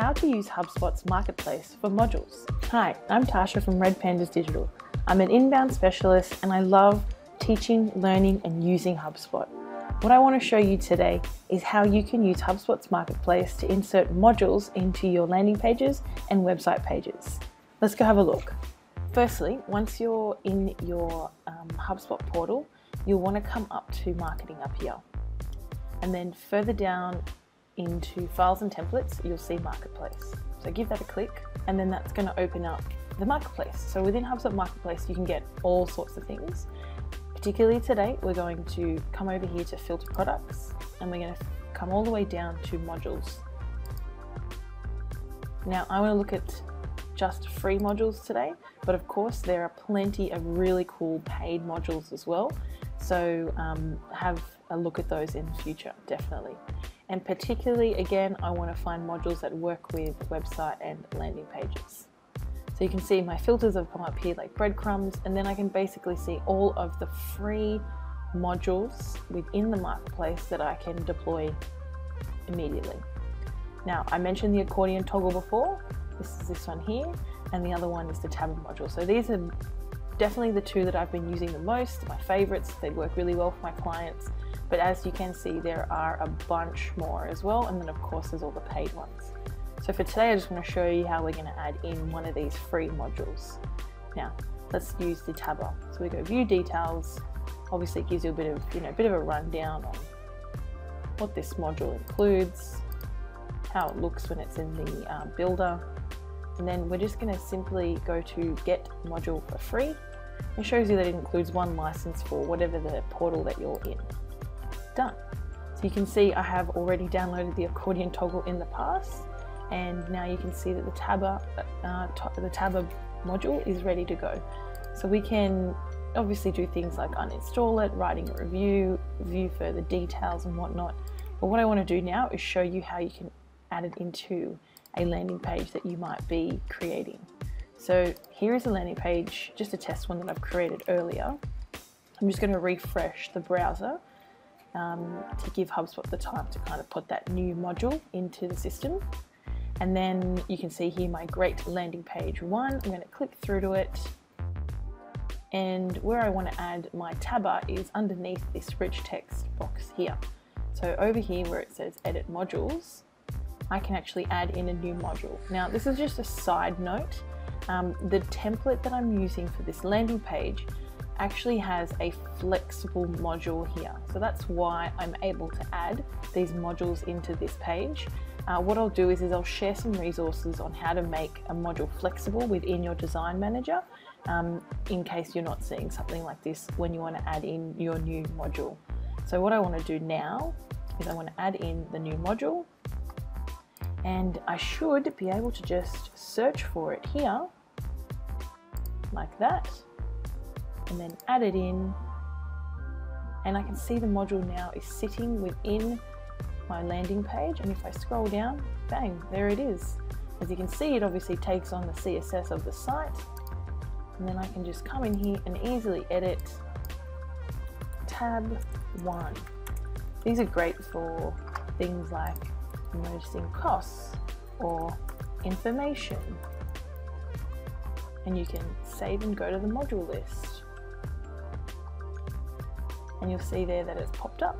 how to use HubSpot's marketplace for modules. Hi, I'm Tasha from Red Pandas Digital. I'm an inbound specialist and I love teaching, learning, and using HubSpot. What I want to show you today is how you can use HubSpot's marketplace to insert modules into your landing pages and website pages. Let's go have a look. Firstly, once you're in your um, HubSpot portal, you'll want to come up to marketing up here. And then further down into files and templates, you'll see marketplace. So give that a click and then that's going to open up the marketplace. So within HubSpot Marketplace, you can get all sorts of things. Particularly today, we're going to come over here to filter products and we're going to come all the way down to modules. Now I want to look at just free modules today, but of course there are plenty of really cool paid modules as well. So um, have a look at those in the future, definitely. And particularly, again, I want to find modules that work with website and landing pages. So you can see my filters have come up here like breadcrumbs, and then I can basically see all of the free modules within the marketplace that I can deploy immediately. Now, I mentioned the accordion toggle before. This is this one here, and the other one is the tab module. So these are definitely the two that I've been using the most, my favorites. They work really well for my clients. But as you can see, there are a bunch more as well. And then of course, there's all the paid ones. So for today, I just want to show you how we're going to add in one of these free modules. Now, let's use the tabber. So we go view details. Obviously, it gives you a bit of, you know, a bit of a rundown on what this module includes, how it looks when it's in the uh, builder. And then we're just going to simply go to get module for free it shows you that it includes one license for whatever the portal that you're in. Done. So you can see I have already downloaded the accordion toggle in the past and now you can see that the tabber, uh, the module is ready to go. So we can obviously do things like uninstall it, writing a review, view further details and whatnot. But what I want to do now is show you how you can add it into a landing page that you might be creating. So here is a landing page, just a test one that I've created earlier. I'm just going to refresh the browser um, to give HubSpot the time to kind of put that new module into the system. And then you can see here my great landing page one. I'm going to click through to it. And where I want to add my tabber is underneath this rich text box here. So over here where it says edit modules, I can actually add in a new module. Now this is just a side note um, the template that I'm using for this landing page actually has a flexible module here. So that's why I'm able to add these modules into this page. Uh, what I'll do is, is I'll share some resources on how to make a module flexible within your design manager um, in case you're not seeing something like this when you want to add in your new module. So what I want to do now is I want to add in the new module and I should be able to just search for it here like that and then add it in. And I can see the module now is sitting within my landing page. And if I scroll down bang there it is. As you can see it obviously takes on the CSS of the site. And then I can just come in here and easily edit tab 1 these are great for things like noticing costs or information. And you can save and go to the module list. And you'll see there that it's popped up.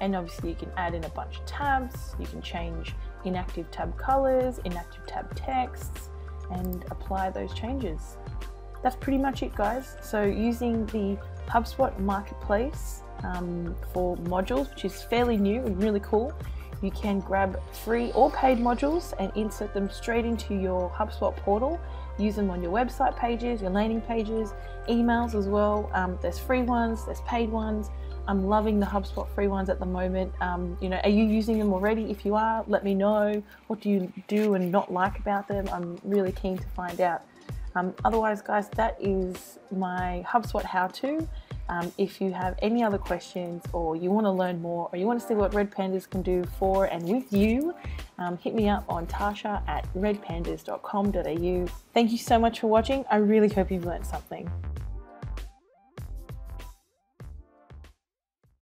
And obviously you can add in a bunch of tabs, you can change inactive tab colors, inactive tab texts, and apply those changes. That's pretty much it guys. So using the HubSpot Marketplace um, for modules, which is fairly new and really cool, you can grab free or paid modules and insert them straight into your HubSpot portal. Use them on your website pages, your landing pages, emails as well. Um, there's free ones, there's paid ones. I'm loving the HubSpot free ones at the moment. Um, you know, are you using them already? If you are, let me know. What do you do and not like about them? I'm really keen to find out. Um, otherwise, guys, that is my HubSpot how-to. Um, if you have any other questions or you want to learn more or you want to see what Red Pandas can do for and with you, um, hit me up on tasha at redpandas.com.au. Thank you so much for watching. I really hope you've learned something.